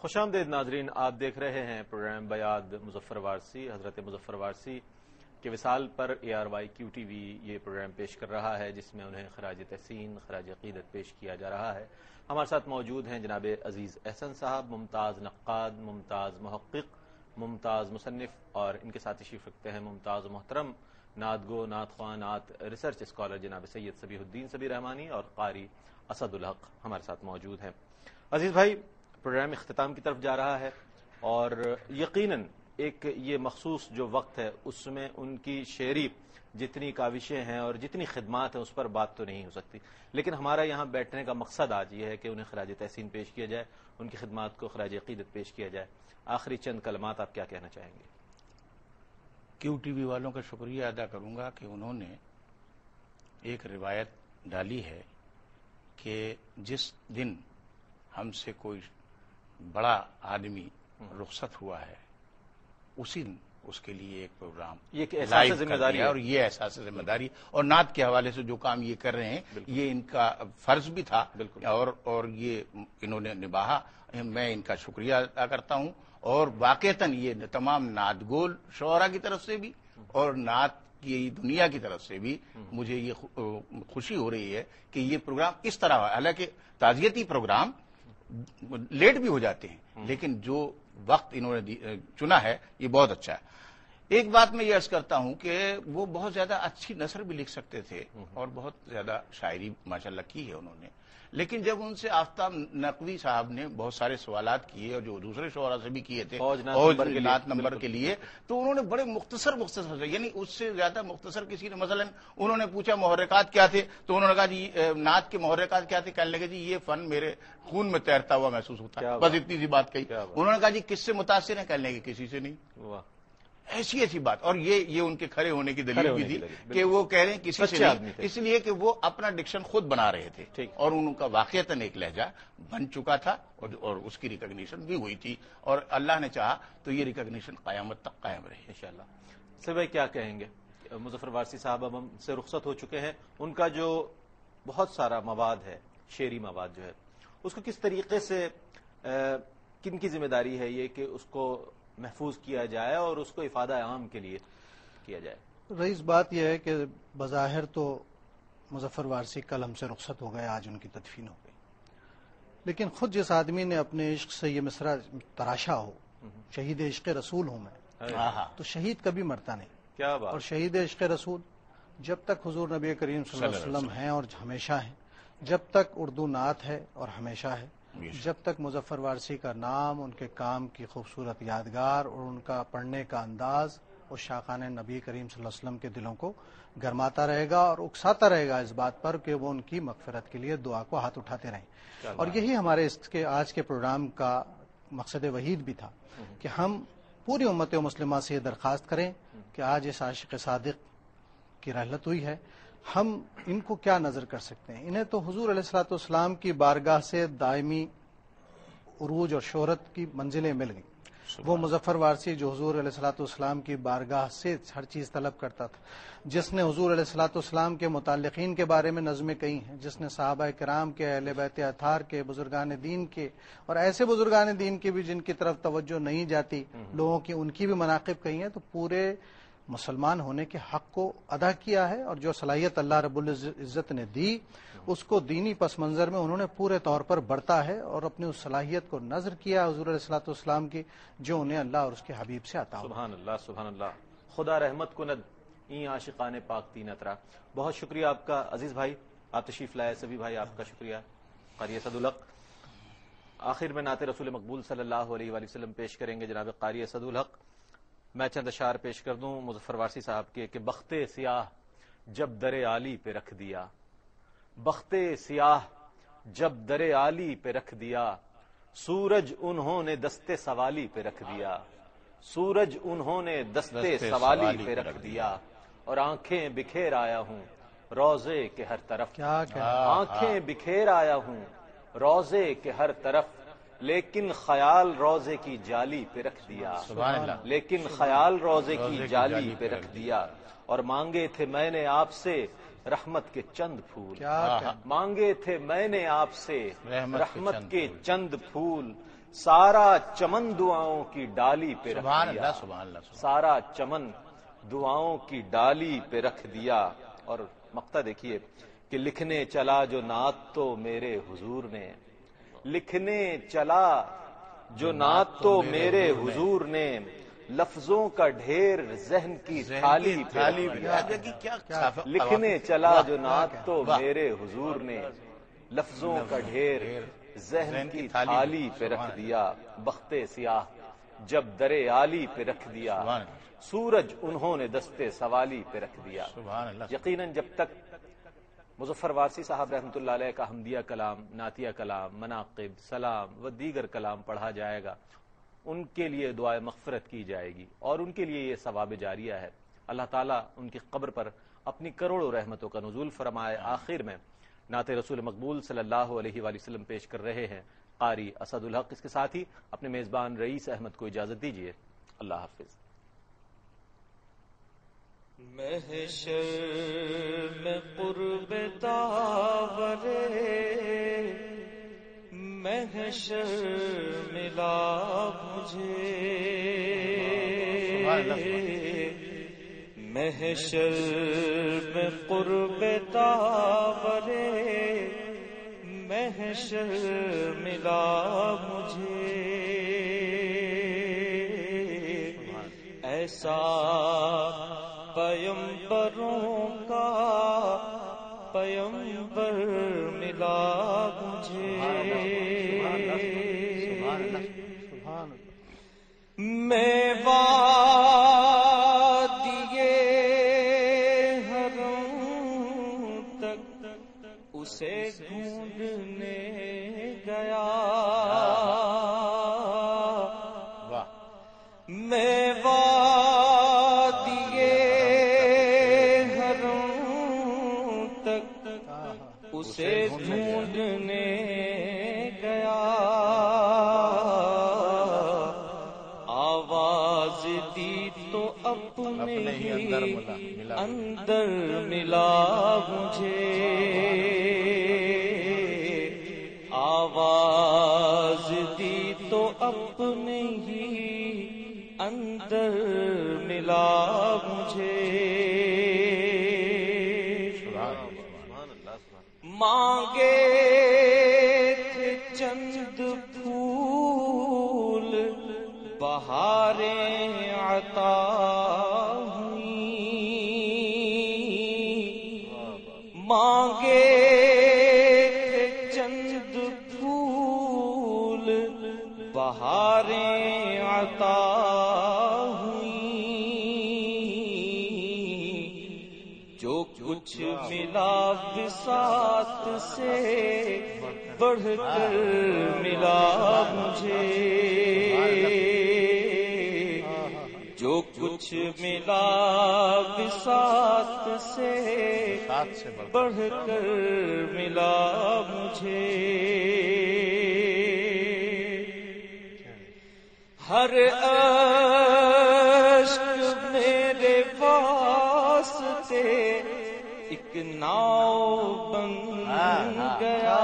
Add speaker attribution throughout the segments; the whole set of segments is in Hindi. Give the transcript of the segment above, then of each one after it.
Speaker 1: खुश आमदेद नाजरीन, आप देख रहे हैं प्रोग्राम बयाद मुजफ्फर वारसी, हज़रत मुजफ्फर वारसी के विसाल पर A R Y Q T V ये प्रोग्राम पेश कर रहा है, जिसमें उन्हें खराज तहसीन खराज अकीदत पेश किया जा रहा है। हमारे साथ मौजूद हैं जनाब अज़ीज़ एहसन साहब, मुमताज़ नक्काद, मुमताज़ महक़ मुमताज़ मुसनफ़ और इनके साथ तशरीफ़ रखते हैं मुमताज़ मोहतरम नात गो नात खान नात रिसर्च स्कॉलर जनाब सैयद सबीहुद्दीन सबी रहमानी और कारी असदुल हक हमारे साथ मौजूद हैं। अज़ीज़ भाई प्रोग्राम अख्ताम की तरफ़ जा रहा है और यकीनन एक ये मखसूस जो वक्त है, उसमें उनकी शेरी जितनी काविशें हैं और जितनी खदमात हैं, उस पर बात तो नहीं हो सकती। लेकिन हमारा यहाँ बैठने का मकसद आज ये है कि उन्हें खराज तहसीन पेश किया जाए, उनकी खदमात को खराज अकीदत पेश किया जाए। आखिरी चंद कलमात आप क्या कहना चाहेंगे?
Speaker 2: क्यू टीवी वालों का शुक्रिया अदा करूँगा कि उन्होंने एक रिवायत डाली है कि जिस दिन हमसे कोई बड़ा आदमी रुखसत हुआ है उसी उसके लिए एक प्रोग्राम
Speaker 1: ये एहसास ज़िम्मेदारी है।
Speaker 2: और ये एहसास ज़िम्मेदारी और नात के हवाले से जो काम ये कर रहे हैं ये इनका फ़र्ज़ भी था और और ये इन्होंने निभाहा। मैं इनका शुक्रिया अदा करता हूँ। और वाकता ये तमाम नादगोल शोरा की तरफ़ से भी और नात की दुनिया की तरफ़ से भी मुझे ये खुशी हो रही है कि ये प्रोग्राम इस तरह हालाँकि ताजियती प्रोग्राम लेट भी हो जाते हैं हम्म। लेकिन जो वक्त इन्होंने चुना है ये बहुत अच्छा है एक बात मैं ये अर्ज़ करता हूँ कि वो बहुत ज़्यादा अच्छी नसर भी लिख सकते थे हम्म। और बहुत ज़्यादा शायरी माशाल्लाह की है उन्होंने लेकिन जब उनसे आफ्ताब नकवी साहब ने बहुत सारे सवाल किए और जो दूसरे शोरा से भी किए थे नात नंबर के लिए। तो उन्होंने बड़े मुख्तसर मुख्तसर यानी उससे ज़्यादा मुख्तसर किसी ने मसलन उन्होंने पूछा मोहरकत क्या थे? तो उन्होंने कहा जी नात के मोहरकत क्या थे? कहने लगे जी ये फन मेरे खून में तैरता हुआ महसूस होता है। बस इतनी सी बात कही। उन्होंने कहा जी किससे मुतासर है? कहने लगे किसी से नहीं। ऐसी ऐसी बात। और ये ये उनके खड़े होने की दलील भी थी कि वो कह रहे हैं किसी से नहीं इसलिए कि वो अपना डिक्शन खुद बना रहे थे। और उनका वाकता एक लहजा बन चुका था और, और उसकी रिकग्निशन भी हुई थी। और अल्लाह ने चाहा तो ये रिकग्निशन कयामत तक कायम रहे
Speaker 1: इंशाला सर भाई क्या कहेंगे? मुजफ्फर वारसी साहब अब हमसे रुख्सत हो चुके हैं। उनका जो बहुत सारा मवाद है शेरी मवाद जो है उसको किस तरीके से किन की ज़िम्मेदारी है ये कि उसको महफूज किया जाए और उसको इफादा आम के लिए किया जाए।
Speaker 3: रईस बात यह है कि बज़ाहिर तो मुजफ्फर वारसी कल हमसे रुख्सत हो गए आज उनकी तदफीन हो गई। लेकिन खुद जिस आदमी ने अपने इश्क से ये मिसरा तराशा हो शहीद इश्क रसूल हूँ मैं हाँ, हाँ। तो शहीद कभी मरता नहीं।
Speaker 1: क्या बात।
Speaker 3: और शहीद इश्क रसूल जब तक हुजूर नबी करीम वसल्लम हैं और हमेशा हैं जब तक उर्दू नात है और हमेशा है जब तक मुजफ्फर वारसी का नाम उनके काम की खूबसूरत यादगार और उनका पढ़ने का अंदाज उस शाखान नबी करीम वसल्लम के दिलों को गरमाता रहेगा और उकसाता रहेगा इस बात पर कि वो उनकी मगफरत के लिए दुआ को हाथ उठाते रहें। और यही हमारे इसके आज के प्रोग्राम का मकसद वहीद भी था हम्म। कि हम पूरी उम्मत मुस्लिमा से ये दरख्वास्त करें कि आज इस आशिक सादिक की रहलत हुई है। हम इनको क्या नज़र कर सकते हैं? इन्हें तो हजूर अलैहिस्सलाम की बारगाह से दायमी उरूज और शोहरत की मंजिलें मिल गई। वो मुजफ्फर वारसी जो हजूर अलैहिस्सलाम की बारगाह से हर चीज़ तलब करता था जिसने हजूर अलैहिस्सलाम के मुतलकिन के बारे में नज़में कही हैं जिसने साहबा कराम के अहल बैत अथार के बुजुर्गान दीन के और ऐसे बुजुर्गान दीन के भी जिनकी तरफ़ तवज्जो नहीं जाती हम्म। लोगों की उनकी भी मनाकब कही है तो पूरे मुसलमान होने के हक को अदा किया है और जो सलाहियत अल्लाह रबुल इज़्ज़त ने दी, उसको दीनी पस मंजर में उन्होंने पूरे तौर पर बढ़ता है और अपनी उस सलाहियत को नज़र किया हजूर सलाम की, जो उन्हें अल्लाह और उसके हबीब से आता
Speaker 1: सुबहान अल्लाह सुबहान अल्लाह खुदा रहमत को नद ई आशिकान पाक तीन अतरा बहुत शुक्रिया आपका अज़ीज़ भाई, आप तशीफ लाए, सभी भाई आपका शुक्रिया। कारी सदुलक। आखिर में नाते रसूल मकबूल सल्लल्लाहु अलैहि वसल्लम पेश करेंगे जनाब कारी सदुल हक मैं चंद अशार पेश कर दूँ मुजफ्फर वारसी साहब के कि बख्ते सियाह जब दरे आली पे रख दिया। बख्ते सियाह जब दरे आली पे रख दिया। सूरज उन्होंने दस्ते सवाली पे रख दिया। सूरज उन्होंने दस्ते सवाली पे रख दिया। और आँखें बिखेर आया हूँ रोज़े के हर तरफ़।
Speaker 3: क्या
Speaker 1: आँखें बिखेर आया हूँ रोज़े के हर तरफ़। लेकिन ख्याल रोज़े की जाली पे रख दिया। लेकिन ख्याल रोज़े की जाली पे रख दिया। और मांगे थे मैंने आपसे रहमत के चंद फूल। मांगे थे मैंने आपसे रहमत के चंद फूल। सारा चमन दुआओं की डाली पे रख
Speaker 2: सुभान
Speaker 1: दिया।
Speaker 2: अल्लाह सुभान अल्लाह सुभान
Speaker 1: सारा चमन दुआओं की डाली पे रख दिया। और मक्ता देखिए कि लिखने चला जो नात तो मेरे हुजूर ने। लिखने चला जो नात तो मेरे हुजूर ने। लफ्जों का ढेर जहन की थाली
Speaker 2: थाली
Speaker 1: लिखने चला जो नात तो मेरे हुजूर ने लफ्जों का ढेर जहन की थाली पे। रख दिया बख्ते सियाह जब दरे आली पे रख दिया। सूरज उन्होंने दस्ते सवाली पे रख दिया। यकीनन जब तक मुजफ्फर वारसी साहब अलैह का हमदिया कलाम, नातिया कलाम, मनाकिब, सलाम व दीगर कलाम पढ़ा जाएगा। उनके लिए दुआ मगफरत की जाएगी और उनके लिए ये सवाब जारिया है। अल्लाह ताला उनकी कब्र पर अपनी करोड़ों रहमतों का नजूल फरमाए। आखिर में नाते रसूल मकबूल सल्लल्लाहु अलैहि पेश कर रहे हैं। कारी असदुल हक, इसके साथ ही अपने मेजबान रईस अहमद को इजाज़त दीजिए। अल्लाह हाफिज।
Speaker 4: महशर में कुर्ब तावरे महशर मिला मुझे। महशर में कुर्ब तावरे महशर मिला मुझे। ऐसा उसे ढूँढने अपने
Speaker 2: अपने ही अंदर मिला- मिला।
Speaker 4: अंदर मिला मुझे आवाज़ दी तो अपने ही अंदर मिला मुझे मांगे थे चंद फूल बहारें अता हुई। जो कुछ मिला विसात से बढ़कर मिला मुझे। जो कुछ मिला विसात से बढ़कर मिला मुझे। हर अश्क मेरे वास्ते एक नाव बन गया।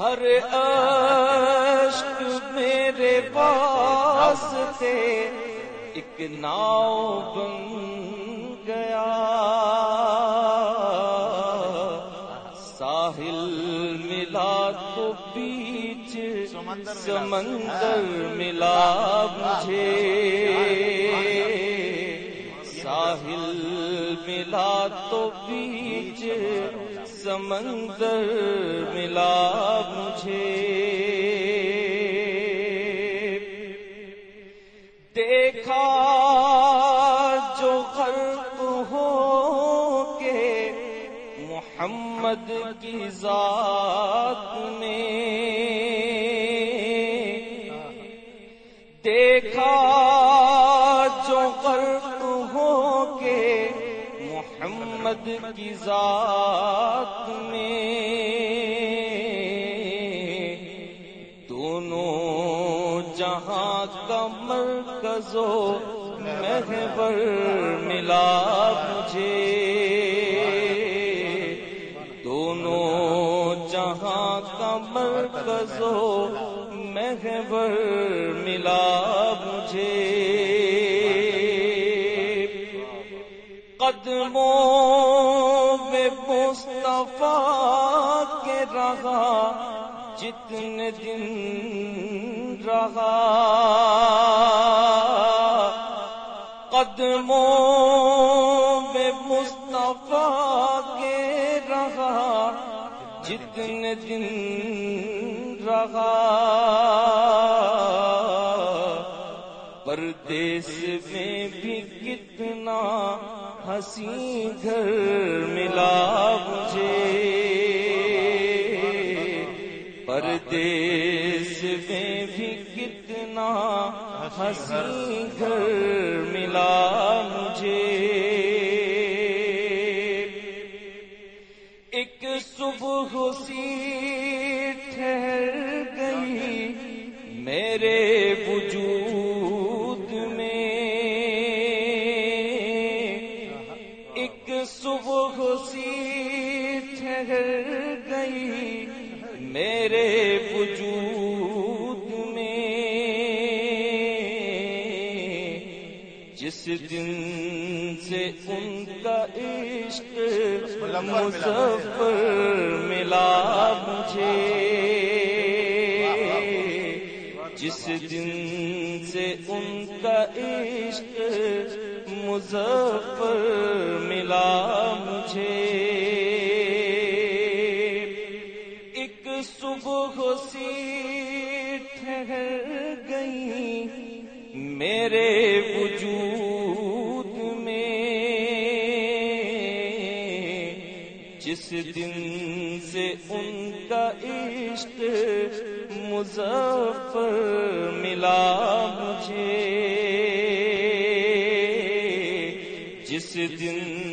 Speaker 4: हर अश्क मेरे वास्ते एक नाव बन गया। समंदर मिला मुझे। साहिल मिला तो बीच समंदर मिला मुझे। देखा जो गर्क हो के मोहम्मद की जात मोहम्मद की जात में। दोनों जहाँ का मरकजो महवर मिला मुझे। दोनों जहाँ का मरकजो महवर मिला मुझे। कदमों रहा जितने दिन रहा। कदमों में मुस्तफ़ा के रहा, जितने दिन रहा। परदेश में भी कितना हसी घर मिला। हसी घर मिला। दिन से उनका इश्क मुजफ्फर मिला। मुझे। जिस दिन से उनका इश्क मुजफ्फर मिला मुझे। एक सुबह सी ठहर गई मेरे दिन से उनका इश्क मुजफ्फर मिला मुझे। जिस दिन